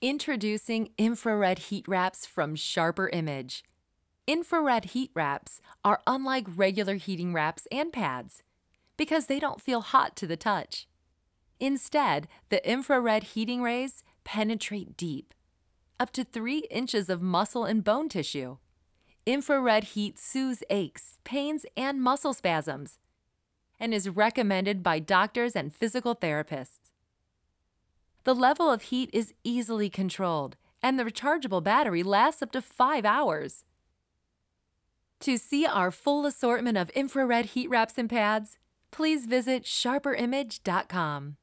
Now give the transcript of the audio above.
Introducing infrared heat wraps from Sharper Image. Infrared heat wraps are unlike regular heating wraps and pads because they don't feel hot to the touch. Instead, the infrared heating rays penetrate deep, up to 3 inches of muscle and bone tissue. Infrared heat soothes aches, pains, and muscle spasms, and is recommended by doctors and physical therapists. The level of heat is easily controlled, and the rechargeable battery lasts up to 5 hours. To see our full assortment of infrared heat wraps and pads, please visit sharperimage.com.